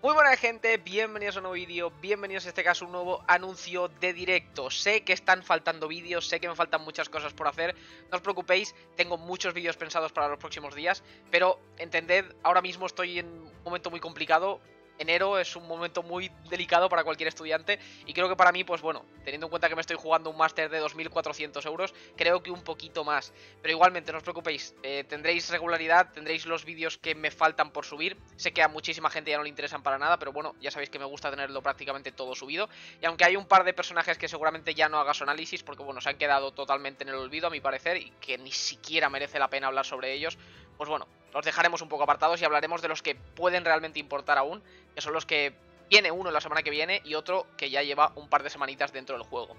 Muy buena gente, bienvenidos a un nuevo vídeo, bienvenidos en este caso a un nuevo anuncio de directo. Sé que están faltando vídeos, sé que me faltan muchas cosas por hacer No os preocupéis, tengo muchos vídeos pensados para los próximos días Pero entended, ahora mismo estoy en un momento muy complicado enero es un momento muy delicado para cualquier estudiante y creo que para mí, pues bueno, teniendo en cuenta que me estoy jugando un máster de 2.400 euros, creo que un poquito más. Pero igualmente, no os preocupéis, eh, tendréis regularidad, tendréis los vídeos que me faltan por subir. Sé que a muchísima gente ya no le interesan para nada, pero bueno, ya sabéis que me gusta tenerlo prácticamente todo subido. Y aunque hay un par de personajes que seguramente ya no haga su análisis, porque bueno, se han quedado totalmente en el olvido a mi parecer y que ni siquiera merece la pena hablar sobre ellos, pues bueno, los dejaremos un poco apartados y hablaremos de los que pueden realmente importar aún, que son los que viene uno la semana que viene y otro que ya lleva un par de semanitas dentro del juego.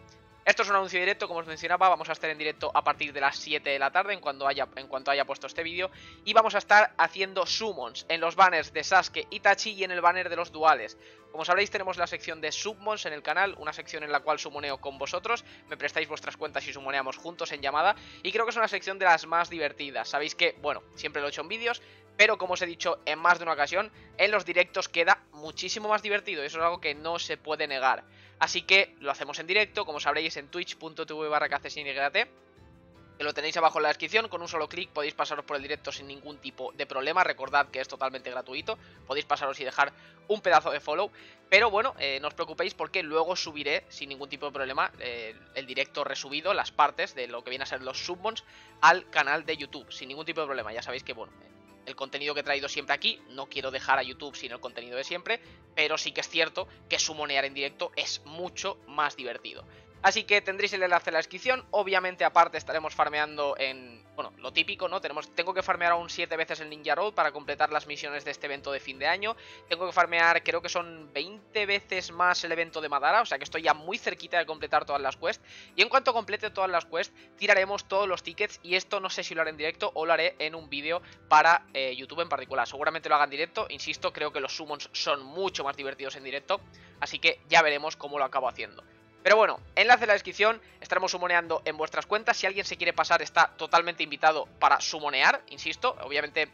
Esto es un anuncio directo, como os mencionaba, vamos a estar en directo a partir de las 7 de la tarde en cuanto haya, en cuanto haya puesto este vídeo y vamos a estar haciendo summons en los banners de Sasuke, Itachi y en el banner de los duales. Como sabréis tenemos la sección de summons en el canal, una sección en la cual sumoneo con vosotros, me prestáis vuestras cuentas y sumoneamos juntos en llamada y creo que es una sección de las más divertidas. Sabéis que, bueno, siempre lo he hecho en vídeos, pero como os he dicho en más de una ocasión, en los directos queda muchísimo más divertido y eso es algo que no se puede negar. Así que lo hacemos en directo, como sabréis en twitch.tv barra que lo tenéis abajo en la descripción, con un solo clic podéis pasaros por el directo sin ningún tipo de problema, recordad que es totalmente gratuito, podéis pasaros y dejar un pedazo de follow, pero bueno, eh, no os preocupéis porque luego subiré sin ningún tipo de problema eh, el directo resubido, las partes de lo que viene a ser los summons al canal de YouTube, sin ningún tipo de problema, ya sabéis que bueno, el contenido que he traído siempre aquí. No quiero dejar a YouTube sin el contenido de siempre, pero sí que es cierto que sumonear en directo es mucho más divertido. Así que tendréis el enlace en la descripción. Obviamente, aparte, estaremos farmeando en. Bueno, lo típico, ¿no? Tenemos, tengo que farmear aún 7 veces el Ninja Road para completar las misiones de este evento de fin de año. Tengo que farmear, creo que son 20 veces más el evento de Madara. O sea que estoy ya muy cerquita de completar todas las quests. Y en cuanto complete todas las quests, tiraremos todos los tickets. Y esto no sé si lo haré en directo o lo haré en un vídeo para eh, YouTube en particular. Seguramente lo haga en directo. Insisto, creo que los summons son mucho más divertidos en directo. Así que ya veremos cómo lo acabo haciendo. Pero bueno, enlace en la descripción, estaremos sumoneando en vuestras cuentas. Si alguien se quiere pasar, está totalmente invitado para sumonear, insisto. Obviamente,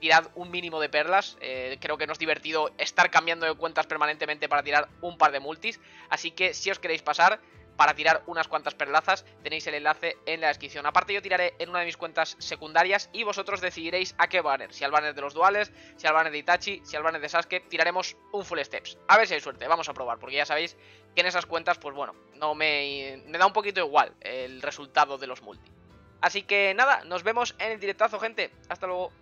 tirad un mínimo de perlas. Eh, creo que no es divertido estar cambiando de cuentas permanentemente para tirar un par de multis. Así que si os queréis pasar, para tirar unas cuantas perlazas, tenéis el enlace en la descripción. Aparte yo tiraré en una de mis cuentas secundarias y vosotros decidiréis a qué banner, si al banner de los duales, si al banner de Itachi, si al banner de Sasuke, tiraremos un full steps. A ver si hay suerte, vamos a probar, porque ya sabéis que en esas cuentas, pues bueno, no me, me da un poquito igual el resultado de los multi. Así que nada, nos vemos en el directazo, gente. Hasta luego.